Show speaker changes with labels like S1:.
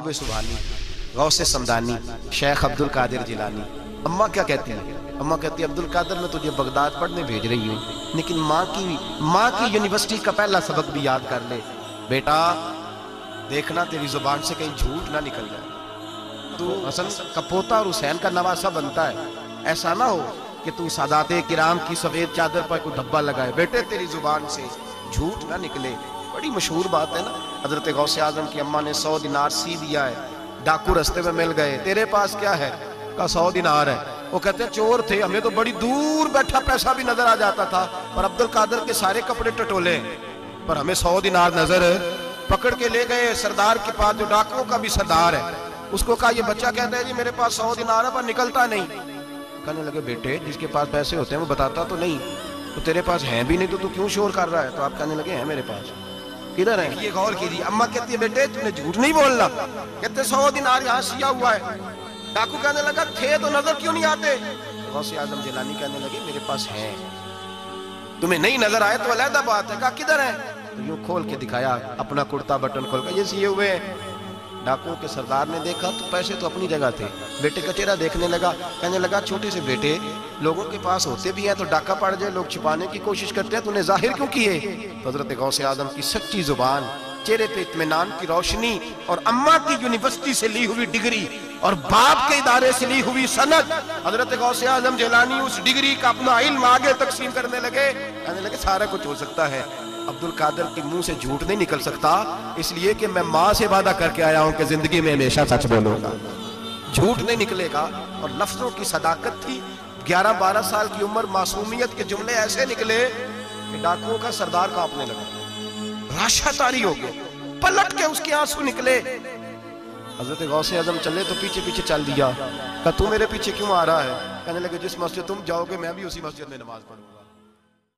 S1: محبوب سبحانی، غوث سمدانی، شیخ عبد القادر جیلانی۔ اماں کیا کہتی ہیں؟ اماں کہتی ہے عبد القادر میں تجھے بغداد پڑھنے بھیج رہی ہوں، لیکن ماں کی ماں کی یونیورسٹی کا پہلا سبق بھی یاد کر لے۔ بیٹا، دیکھنا تیری زبان سے کہیں جھوٹ نہ نکل جائے۔ تو حسن کا پوتا اور حسین کا نواسا بنتا ہے۔ ایسا نہ ہو کہ تو سادات کرام کی سفید چادر پر کوئی دھبا لگائے۔ بیٹے، تیری زبان سے جھوٹ نہ نکلے۔ بڑی مشہور بات ہے نا، حضرت غوث اعظم کی اماں نے سو دینار سی دیا ہے، ڈاکو رستے میں مل گئے، تیرے پاس کیا ہے؟ کا سو دینار ہے۔ وہ کہتے ہیں چور تھے، ہمیں تو بڑی دور بیٹھا پیسہ بھی نظر آ جاتا تھا، پر عبد القادر کے سارے کپڑے ٹٹولے۔ پر ہمیں سو دینار نظر پکڑ کے لے گئے، سردار کے پاس جو ڈاکو کا بھی سردار ہے۔ اس کو کہا، یہ بچہ کہتا ہے جی میرے پاس سو دینار ہے، پر نکلتا نہیں۔ کہنے لگے، بیٹے، جس کے پاس پیسے ہوتے ہیں، وہ بتاتا تو نہیں، تو تیرے پاس ہیں بھی نہیں، تو تو کیوں شور کر رہا ہے؟ تو آپ کہنے لگے، ہیں میرے پاس۔ کدھر ہیں یہ غور کیجیے، اماں کہتی ہے، بیٹے تم نے جھوٹ نہیں بولنا۔ کہتے سو دن آج یہاں سیا ہوا ہے۔ ڈاکو کہنے لگا، تھے تو نظر کیوں نہیں آتے؟ غوث اعظم جیلانی کہنے لگے، میرے پاس ہیں تمہیں نہیں نظر آئے تو علیحدہ بات ہے، کہا، کدھر ہیں تو یوں کھول کے دکھایا، اپنا کرتا بٹن کھول کے۔ یہ سیے ہوئے۔ ہیں ڈاکو کے سردار نے دیکھا تو پیسے تو اپنی جگہ تھے بیٹے کا چہرہ دیکھنے لگا کہنے لگا چھوٹے سے بیٹے لوگوں کے پاس ہوتے بھی ہیں تو ڈاکہ پڑ جائے لوگ چھپانے کی کوشش کرتے ہیں تو انہیں ظاہر کیوں کیے حضرت غوث اعظم کی سچی زبان چہرے پہ اطمینان کی روشنی اور اماں کی یونیورسٹی سے لی ہوئی ڈگری اور باپ کے ادارے سے لی ہوئی سند حضرت غوث اعظم جیلانی اس ڈگری کا اپنا علم آگے تقسیم کرنے لگے کہنے لگے سارا کچھ ہو سکتا ہے عبد القادر کی منہ سے جھوٹ نہیں نکل سکتا، اس لیے کہ میں ماں سے وعدہ کر کے آیا ہوں کہ زندگی میں ہمیشہ سچ بولوں گا۔ جھوٹ نہیں نکلے گا اور لفظوں کی صداقت تھی۔ گیارہ بارہ سال کی عمر معصومیت کے جملے ایسے نکلے کہ ڈاکوؤں کا سردار کانپنے لگا۔ راشا تاری ہو گئے پلٹ کے اس کے آنسو نکلے۔ حضرت غوث اعظم چلے تو پیچھے پیچھے چل دیا۔ کہ تو میرے پیچھے کیوں آ رہا ہے؟ کہنے لگے، جس مسجد تم جاؤ گے، میں بھی اسی مسجد میں نماز پڑھوں گا۔